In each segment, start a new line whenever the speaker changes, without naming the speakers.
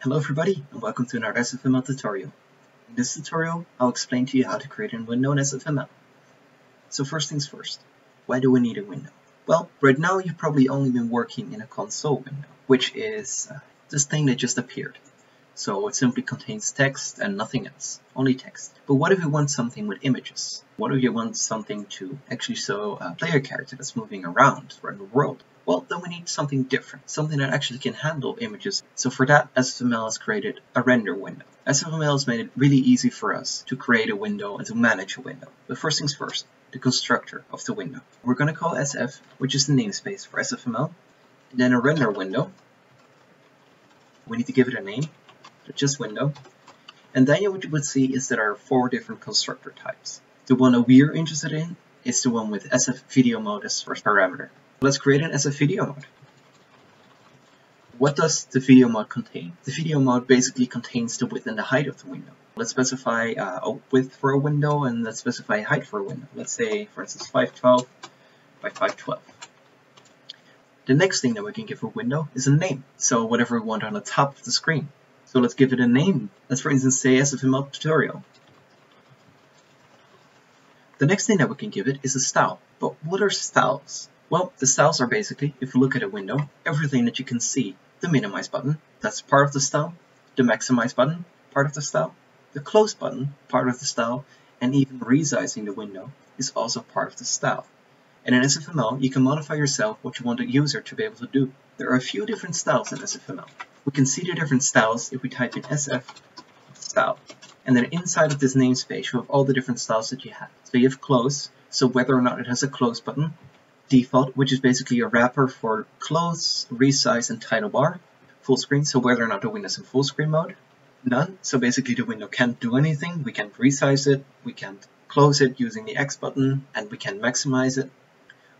Hello everybody and welcome to another SFML tutorial. In this tutorial I'll explain to you how to create a window in SFML. So first things first, why do we need a window? Well, right now you've probably only been working in a console window, which is uh, this thing that just appeared. So it simply contains text and nothing else, only text. But what if you want something with images? What if you want something to actually show a player character that's moving around around the world? Well, then we need something different, something that actually can handle images. So for that, SFML has created a render window. SFML has made it really easy for us to create a window and to manage a window. But first things first, the constructor of the window. We're going to call SF, which is the namespace for SFML, then a render window. We need to give it a name, just window. And then what you would see is there are four different constructor types. The one that we're interested in is the one with SF video mode as first parameter. Let's create an SF video mode. What does the video mode contain? The video mode basically contains the width and the height of the window. Let's specify uh, a width for a window and let's specify a height for a window. Let's say, for instance, 512 by 512. The next thing that we can give a window is a name. So whatever we want on the top of the screen. So let's give it a name. Let's for instance say SFML tutorial. The next thing that we can give it is a style. But what are styles? Well, the styles are basically, if you look at a window, everything that you can see. The minimize button, that's part of the style. The maximize button, part of the style. The close button, part of the style. And even resizing the window is also part of the style. And in SFML, you can modify yourself what you want the user to be able to do. There are a few different styles in SFML. We can see the different styles if we type in SF style. And then inside of this namespace, you have all the different styles that you have. So you have close, so whether or not it has a close button, default, which is basically a wrapper for close, resize, and title bar. Full screen, so whether or not the window is in full screen mode. None, so basically the window can't do anything. We can't resize it, we can't close it using the X button, and we can maximize it.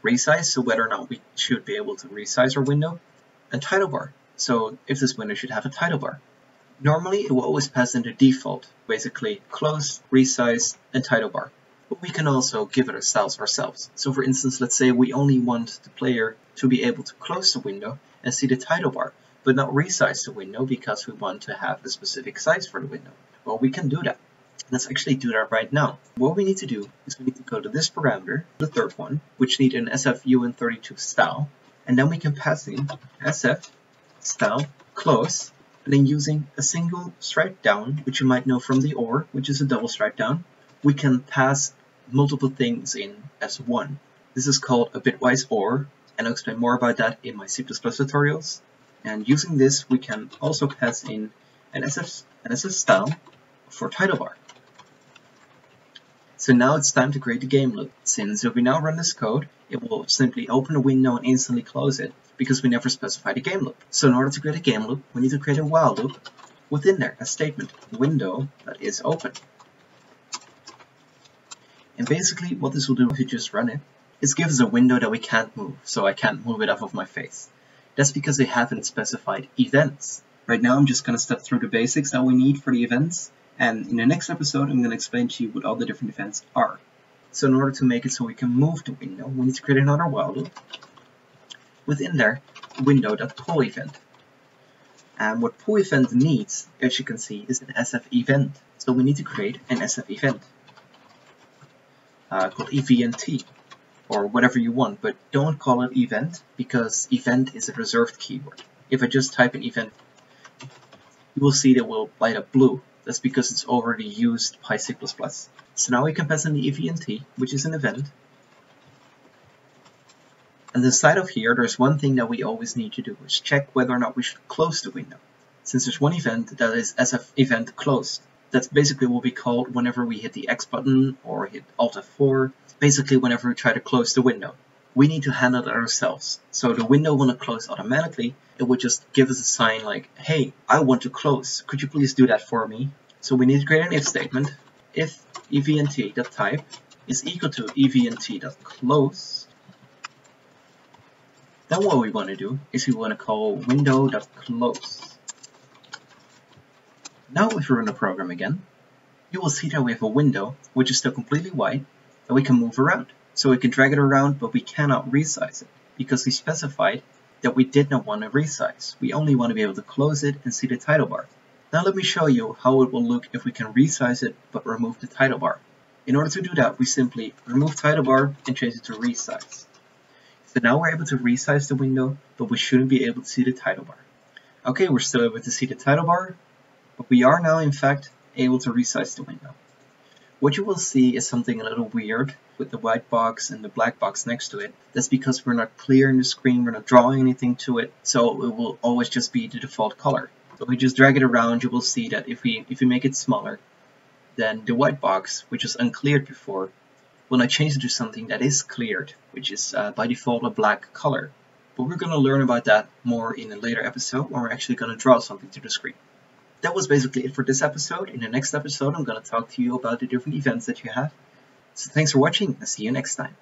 Resize, so whether or not we should be able to resize our window. And title bar, so if this window should have a title bar. Normally it will always pass in the default, basically close, resize, and title bar but we can also give it a styles ourselves. So for instance, let's say we only want the player to be able to close the window and see the title bar, but not resize the window because we want to have a specific size for the window. Well, we can do that. Let's actually do that right now. What we need to do is we need to go to this parameter, the third one, which need an SFUN32 style, and then we can pass in SF style close, and then using a single strike down, which you might know from the OR, which is a double strike down, we can pass multiple things in as one. This is called a bitwise OR, and I'll explain more about that in my C++ tutorials. And using this, we can also pass in an SF, an style for title bar. So now it's time to create the game loop. Since if we now run this code, it will simply open a window and instantly close it, because we never specified a game loop. So in order to create a game loop, we need to create a while loop within there, a statement, window that is open. And basically what this will do if you just run it, is give us a window that we can't move, so I can't move it off of my face. That's because they haven't specified events. Right now I'm just going to step through the basics that we need for the events, and in the next episode I'm going to explain to you what all the different events are. So in order to make it so we can move the window, we need to create another while loop. Within there, window.poll event. And what poll event needs, as you can see, is an SF event. So we need to create an SF event uh, called EVNT or whatever you want, but don't call it event because event is a reserved keyword. If I just type in event, you will see that it will light up blue. That's because it's already used by C++. So now we can pass in the EVNT, which is an event. And inside of here, there's one thing that we always need to do, is check whether or not we should close the window. Since there's one event that is SF event closed, that's basically what we call whenever we hit the X button or hit Alt F4, basically whenever we try to close the window. We need to handle it ourselves. So the window not close automatically, it would just give us a sign like, hey, I want to close, could you please do that for me? So we need to create an if statement, if evnt.type is equal to evnt.close, then what we want to do is we want to call window.close. Now if we run the program again, you will see that we have a window which is still completely white that we can move around. So we can drag it around but we cannot resize it because we specified that we did not want to resize. We only want to be able to close it and see the title bar. Now let me show you how it will look if we can resize it but remove the title bar. In order to do that, we simply remove title bar and change it to resize. So now we're able to resize the window, but we shouldn't be able to see the title bar. Okay, we're still able to see the title bar, but we are now in fact able to resize the window. What you will see is something a little weird with the white box and the black box next to it. That's because we're not clearing the screen, we're not drawing anything to it, so it will always just be the default color. So if we just drag it around, you will see that if we if we make it smaller, then the white box, which was uncleared before, will I change it to something that is cleared, which is uh, by default a black color. But we're going to learn about that more in a later episode when we're actually going to draw something to the screen. That was basically it for this episode. In the next episode, I'm going to talk to you about the different events that you have. So thanks for watching and see you next time.